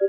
you